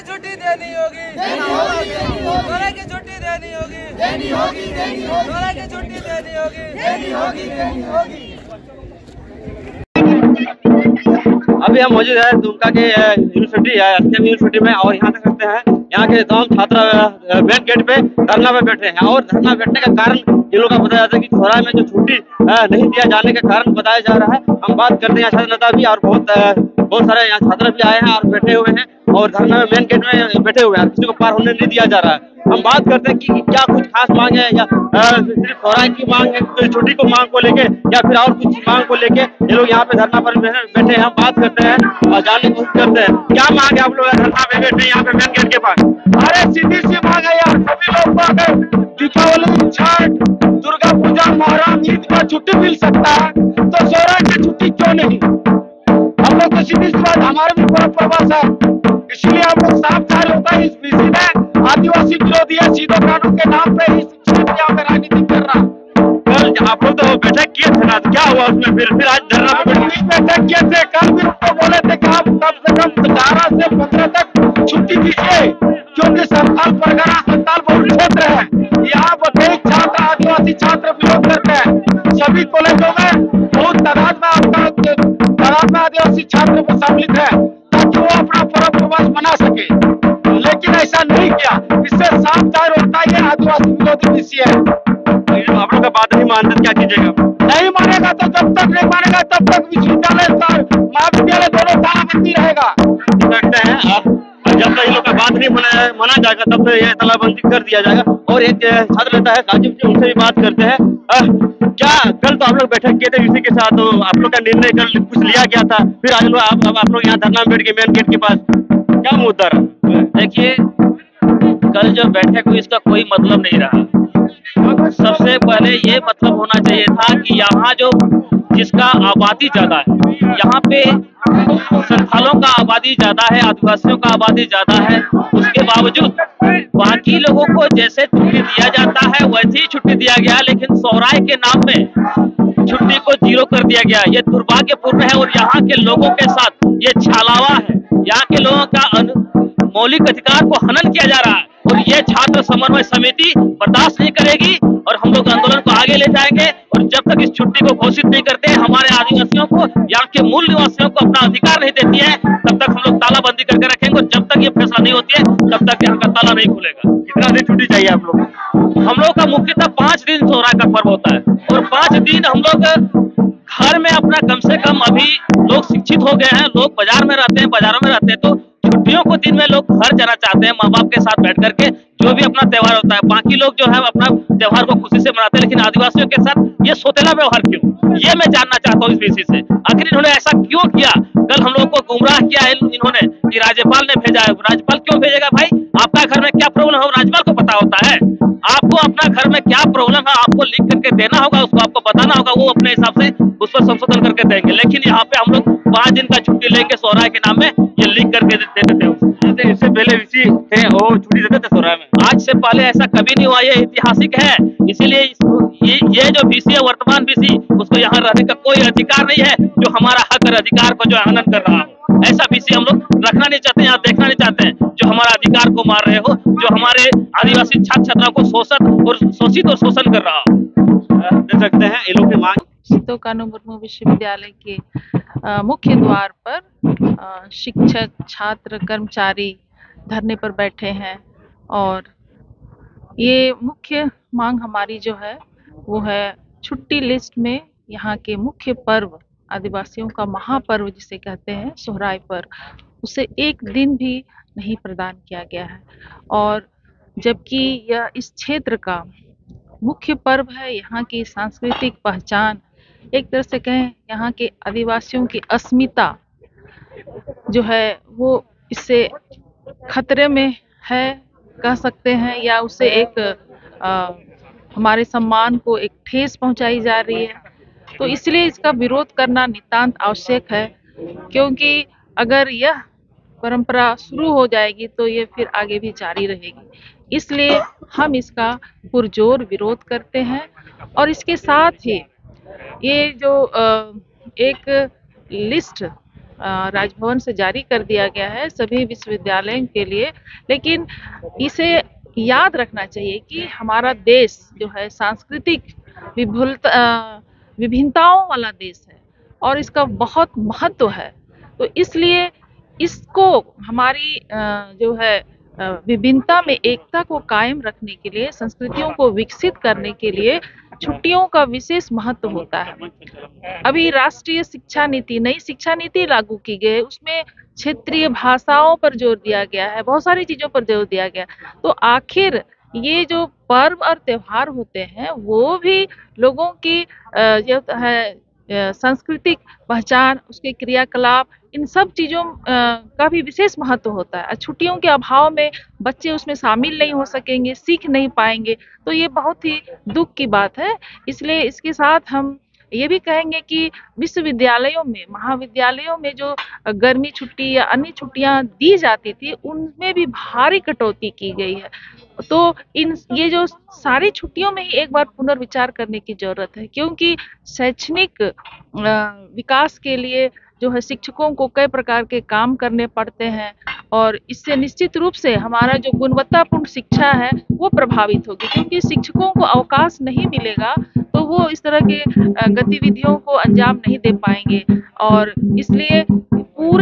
की छुट्टी देनी होगी। दोनों की छुट्टी देनी होगी। देनी होगी देनी होगी। दोनों की छुट्टी देनी होगी। देनी होगी देनी होगी। अभी हम मौजूद है दुमका के यूनिवर्सिटी है एसकेएम यूनिवर्सिटी में और यहाँ देख सकते हैं यहाँ के तमाम छात्र मेन गेट पे धरना पे बैठे हैं और धरना बैठने का कारण ये लोग का बताया जाता है कि छोरा में जो छुट्टी नहीं दिया जाने के कारण बताया जा रहा है। हम बात करते हैं छात्र नेता भी और बहुत बहुत सारे यहाँ छात्र भी आए हैं और बैठे हुए हैं और धरना में मेन गेट में बैठे हुए हैं। किसी को पार होने नहीं दिया जा रहा है। हम बात करते हैं कि क्या कुछ खास मांग है या सिर्फ़ सोराय की मांग है, कोई छुट्टी को मांग को लेके या फिर और कुछ मांग को लेके ये लोग यहाँ पे धरना पर बैठे हैं हम बात करते हैं और जानने की कोशिश करते हैं। क्या मांग है आप लोग धरना पे बैठे यहाँ पे मेन गेट के पास? अरे सीधी सी मांग है यार, सभी लोग को अगर दीपावली, छठ, दुर्गा पूजा, मुहर्रम, ईद का छुट्टी मिल सकता है। तो सोरा की छुट्टी क्यों नहीं? हम लोग तो सीधी सी बात हमारे भी पूरा प्रवास है। इसलिए हम लोग साफ़ ज़ाहिर होता है इस बीसी ने आदिवासी विरोधी है सीधे कानून के नाम पे इस क्षेत्र यहाँ पे राजनीति कर रहा। कल आप लोग तो बैठक किए थे ना तो क्या हुआ उसमें फिर फिर आज धरना बैठक किए थे। कल भी उनको बोले थे कि आप कम से कम ग्यारह से पंद्रह तक छुट्टी दीजिए। क्योंकि संताल परगना संताल बहुल क्षेत्र है। यहाँ बधेई छात्र आदिवासी छात्र विरोध करते हैं। सभी कॉलेजों में बहुत तादाद में आपका तादाद में आदिवासी छात्र सम्मिलित है। वो अपना पर्व प्रवास मना सके। लेकिन ऐसा नहीं किया। इससे साफ़ ज़ाहिर होता है आदिवासी विरोधी नीति है। आप लोग का बात नहीं मानते तो क्या कीजिएगा? नहीं मानेगा तो जब तक नहीं मानेगा तब तक विश्वविद्यालय महाविद्यालय दोनों तालाबंदी रहेगा। सकते हैं आप नहीं मनाया माना जाएगा तब तो यह तालाबंदी कर दिया जाएगा। और एक छात्र नेता है काजिम जी उनसे भी बात करते हैं। क्या कल तो आप लोग बैठक किए थे यूसी के साथ? तो आप लोग का निर्णय कल कुछ लिया गया था? फिर आज लोग आप, आप, आप लोग यहाँ धरना बैठ गए मेन गेट के पास। क्या मुद्दा रहा? देखिए कल जो बैठक हुई इसका कोई मतलब नहीं रहा। सबसे पहले ये मतलब होना चाहिए था कि यहाँ जो जिसका आबादी ज़्यादा है यहाँ पे संथालों का आबादी ज़्यादा है आदिवासियों का आबादी ज़्यादा है उसके बावजूद बाकी लोगों को जैसे छुट्टी दिया जाता है वैसे ही छुट्टी दिया गया लेकिन सौराय के नाम में छुट्टी को ज़ीरो कर दिया गया। ये दुर्भाग्यपूर्ण है और यहाँ के लोगों के साथ ये छालावा है। यहाँ के लोगों का अनु, मौलिक अधिकार को हनन किया जा रहा है और ये छात्र समन्वय समिति बर्दाश्त नहीं करेगी और हम लोग आंदोलन को आगे ले जाएँगे और जब तक इस छुट्टी को घोषित नहीं करते हमारे आदिवासियों को यहाँ के मूल निवासियों को अपना अधिकार नहीं देती है तब तक हम लोग तालाबंदी करके रखेंगे और जब तक ये फैसला नहीं होती है तब तक यहाँ का ताला नहीं खुलेगा। कितना दिन छुट्टी चाहिए आप लोग हम लोग का मुख्यतः पाँच दिन सोहरा का पर्व होता है और पाँच दिन हम लोग घर में अपना कम से कम अभी लोग शिक्षित हो गए हैं लोग बाज़ार में रहते हैं बाजारों में रहते हैं तो छुट्टियों को दिन में लोग घर जाना चाहते हैं माँ बाप के साथ बैठ करके जो भी अपना त्यौहार होता है। बाकी लोग जो है अपना त्यौहार को खुशी से मनाते हैं, लेकिन आदिवासियों के साथ ये सोतेला व्यवहार क्यों? ये मैं जानना चाहता हूँ इस विषय से। आखिर इन्होंने ऐसा क्यों किया? कल हम लोग को गुमराह किया है इन्होंने की राज्यपाल ने भेजा है। राज्यपाल क्यों भेजेगा भाई? आपका घर में क्या प्रॉब्लम है? राज्यपाल को पता होता है। आपको अपना घर में क्या प्रॉब्लम है आपको लिख करके देना होगा उसको आपको बताना होगा वो अपने हिसाब से उस पर संशोधन करके देंगे। लेकिन यहाँ पे हम लोग पाँच दिन का छुट्टी लेंगे सोहराय के नाम में ये लिख करके दे देते उसको। इससे पहले इसी थे वो छुट्टी देते थे सोराय में। आज से पहले ऐसा कभी नहीं हुआ ये ऐतिहासिक है। इसीलिए ये ये जो बीसी है वर्तमान बीसी उसको यहाँ रहने का कोई अधिकार नहीं है जो हमारा हक और अधिकार को जो आनंद कर रहा हो। ऐसा विषय हम लोग रखना नहीं चाहते यहाँ देखना नहीं चाहते हैं। जो हमारा अधिकार को मार रहे हो जो हमारे आदिवासी छात्र छात्राओं को शोषण और शोषित और शोषण कर रहा हो। देख सकते हैं इन लोग की मांग सीतो कानू मुर्मू विश्वविद्यालय के मुख्य द्वार पर शिक्षक छात्र कर्मचारी धरने पर बैठे हैं। और ये मुख्य मांग हमारी जो है वो है छुट्टी लिस्ट में यहाँ के मुख्य पर्व आदिवासियों का महापर्व जिसे कहते हैं सोहराय पर उसे एक दिन भी नहीं प्रदान किया गया है। और जबकि यह इस क्षेत्र का मुख्य पर्व है यहाँ की सांस्कृतिक पहचान एक तरह से कहें यहाँ के आदिवासियों की अस्मिता जो है वो इससे खतरे में है कह सकते हैं या उसे एक अ, हमारे सम्मान को एक ठेस पहुंचाई जा रही है। तो इसलिए इसका विरोध करना नितांत आवश्यक है, क्योंकि अगर यह परंपरा शुरू हो जाएगी तो ये फिर आगे भी जारी रहेगी। इसलिए हम इसका पुरजोर विरोध करते हैं और इसके साथ ही ये जो एक लिस्ट राजभवन से जारी कर दिया गया है सभी विश्वविद्यालयों के लिए, लेकिन इसे याद रखना चाहिए कि हमारा देश जो है सांस्कृतिक विभुलता विभिन्नताओं वाला देश है और इसका बहुत महत्व है। तो इसलिए इसको हमारी जो है विभिन्नता में एकता को कायम रखने के लिए, संस्कृतियों को विकसित करने के लिए छुट्टियों का विशेष महत्व होता है। अभी राष्ट्रीय शिक्षा नीति, नई शिक्षा नीति लागू की गई है। उसमें क्षेत्रीय भाषाओं पर ज़ोर दिया गया है, बहुत सारी चीज़ों पर ज़ोर दिया गया तो आखिर ये जो पर्व और त्योहार होते हैं, वो भी लोगों की जो है सांस्कृतिक पहचान, उसके क्रियाकलाप, इन सब चीज़ों का भी विशेष महत्व होता है। छुट्टियों के अभाव में बच्चे उसमें शामिल नहीं हो सकेंगे, सीख नहीं पाएँगे तो ये बहुत ही दुख की बात है। इसलिए इसके साथ हम ये भी कहेंगे कि विश्वविद्यालयों में, महाविद्यालयों में जो गर्मी छुट्टी या अन्य छुट्टियाँ दी जाती थी, उनमें भी भारी कटौती की गई है। तो इन ये जो सारी छुट्टियों में ही एक बार पुनर्विचार करने की ज़रूरत है, क्योंकि शैक्षणिक विकास के लिए जो है शिक्षकों को कई प्रकार के काम करने पड़ते हैं और इससे निश्चित रूप से हमारा जो गुणवत्तापूर्ण शिक्षा है वो प्रभावित होगी, क्योंकि शिक्षकों को अवकाश नहीं मिलेगा तो वो इस तरह के गतिविधियों को अंजाम नहीं दे पाएँगे और इसलिए पूरे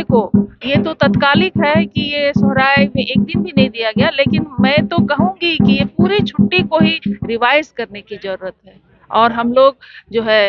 मामले को ये तो तत्कालिक है कि ये सोहराय में एक दिन भी नहीं दिया गया लेकिन मैं तो कहूँगी कि ये पूरी छुट्टी को ही रिवाइज करने की ज़रूरत है। और हम लोग जो है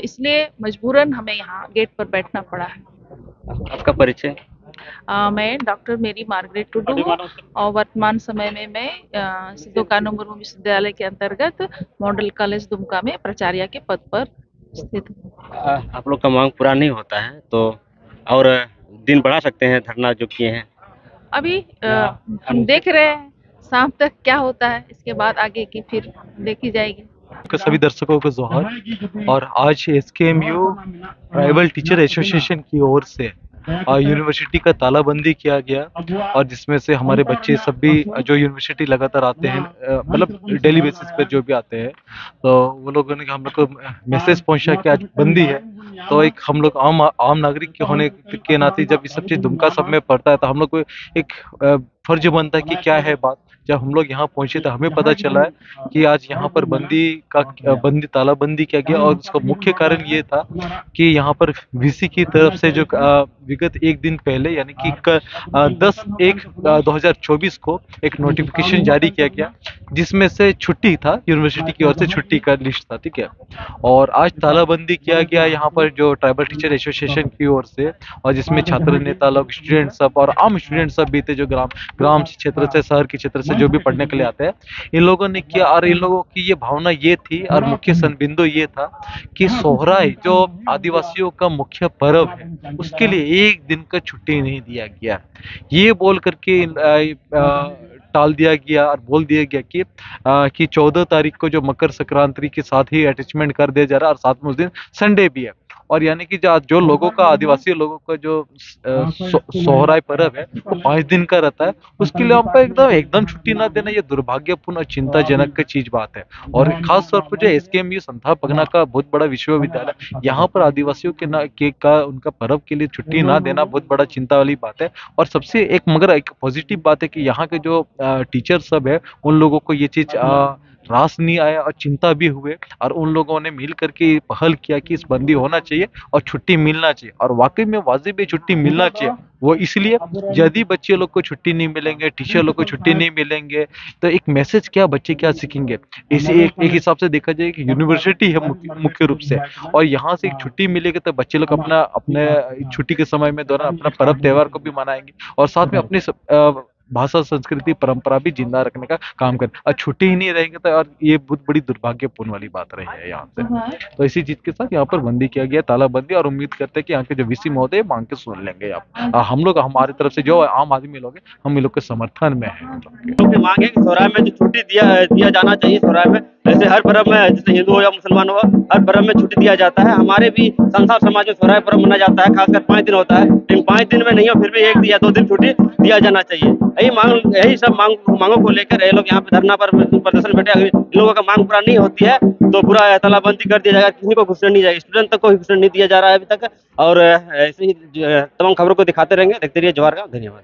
इसलिए मजबूरन हमें यहाँ गेट पर बैठना पड़ा है। आपका परिचय? मैं डॉक्टर मेरी मार्गरेट टुडू हूँ और वर्तमान समय में मैं सिद्धू कानू मुर्मू विश्वविद्यालय के अंतर्गत मॉडल कॉलेज दुमका में प्राचार्य के पद पर स्थित हूँ। आप लोग का मांग पूरा नहीं होता है तो और दिन बढ़ा सकते हैं धरना जो किए हैं। अभी आ, हम देख रहे हैं शाम तक क्या होता है इसके बाद आगे की फिर देखी जाएगी। आपके सभी दर्शकों को जोहर। और आज S K M U tribal teacher association की ओर से यूनिवर्सिटी का तालाबंदी किया गया और जिसमें से हमारे बच्चे सब भी जो यूनिवर्सिटी लगातार आते हैं मतलब डेली बेसिस पे जो भी आते हैं तो वो लोगों ने हम लोग को मैसेज पहुँचा कि आज बंदी है। तो एक हम लोग आम आम नागरिक के होने के नाते जब ये सब चीज़ दुमका सब में पड़ता है तो हम लोग को एक फ़र्ज़ बनता है कि क्या है बात। जब हम लोग यहाँ पहुँचे तो हमें पता चला है कि आज यहाँ पर बंदी का बंदी तालाबंदी किया गया और उसका मुख्य कारण ये था कि यहाँ पर वीसी की तरफ़ से जो विगत एक दिन पहले यानी कि दस एक दो हज़ार चौबीस को एक नोटिफिकेशन जारी किया गया जिसमें से छुट्टी था यूनिवर्सिटी की ओर से छुट्टी का लिस्ट था ठीक है? और आज तालाबंदी किया गया यहाँ पर जो ट्राइबल टीचर एसोसिएशन की ओर से और जिसमें छात्र नेता लोग स्टूडेंट सब और आम स्टूडेंट सब भी थे जो ग्राम ग्राम क्षेत्र से शहर के क्षेत्र से जो भी पढ़ने के लिए आते हैं इन लोगों ने किया और इन लोगों की ये भावना ये थी और मुख्य संबिंदु ये था कि सोहराय जो आदिवासियों का मुख्य पर्व है उसके लिए एक दिन का छुट्टी नहीं दिया गया। ये बोल करके टाल दिया गया और बोल दिया गया कि आ, कि चौदह तारीख को जो मकर संक्रांति के साथ ही अटैचमेंट कर दिया जा रहा है और साथ में उस दिन संडे भी है। और यानी कि जो लोगों का आदिवासी लोगों का जो सो, सोहराय पर्व है वो पाँच दिन का रहता है। उसके लिए हमको एकदम एकदम छुट्टी ना देना ये दुर्भाग्यपूर्ण और चिंताजनक की चीज़ बात है। और खास तौर पर जो एस के एम यू संथा पगना का बहुत बड़ा विश्वविद्यालय यहाँ पर आदिवासियों के ना के का उनका पर्व के लिए छुट्टी ना देना बहुत बड़ा चिंता वाली बात है। और सबसे एक मगर एक पॉजिटिव बात है कि यहाँ के जो टीचर सब है उन लोगों को ये चीज़ रास नहीं आया और चिंता भी हुए और उन लोगों ने मिल करके पहल किया कि इस बंदी होना चाहिए और छुट्टी मिलना चाहिए। और वाकई में वाजिब छुट्टी मिलना चाहिए। वो इसलिए यदि बच्चे लोग को छुट्टी नहीं मिलेंगे टीचर लोग को छुट्टी नहीं मिलेंगे तो एक मैसेज क्या बच्चे क्या सीखेंगे? इसी एक, एक हिसाब से देखा जाए कि यूनिवर्सिटी है मुख्य मुख्य रूप से। और यहाँ से एक छुट्टी मिलेगी तो बच्चे लोग अपना अपने छुट्टी के समय में दौरान अपना पर्व त्योहार को भी मनाएँगे। और साथ में अपनी भाषा संस्कृति परंपरा भी ज़िंदा रखने का काम करें। और छुट्टी ही नहीं रहेंगे तो और ये बहुत बड़ी दुर्भाग्यपूर्ण वाली बात रही है यहाँ से। तो इसी चीज़ के साथ यहाँ पर बंदी किया गया तालाबंदी और उम्मीद करते हैं कि यहाँ के जो वीसी महोदय मांग के सुन लेंगे आप। आ, हम लोग हमारी तरफ़ से जो आम आदमी लोग हैं हम इन लोग के समर्थन में हैं। मांग है कि सोहराय में जो छुट्टी दिया दिया जाना चाहिए सोहराय में जैसे हर पर्व में जैसे हिंदू हो या मुसलमान हो हर पर्व में छुट्टी दिया जाता है। हमारे भी संसार समाज में सोहराय पर्व मनाया जाता है खासकर पाँच दिन होता है। लेकिन पाँच दिन में नहीं हो फिर भी एक या दो दिन छुट्टी दिया जाना चाहिए। यही मांग, यही सब मांग, मांगों को लेकर ये लोग यहाँ पे धरना पर प्रदर्शन बैठे अगर लोगों का मांग पूरा नहीं होती है तो पूरा तालाबंदी कर दिया जाएगा, किसी को घुसने नहीं जाएगा। स्टूडेंट तक को घुसने नहीं दिया जा रहा है अभी तक। और ऐसे ही तमाम खबरों को दिखाते रहेंगे। देखते रहिए जवाहर का, धन्यवाद।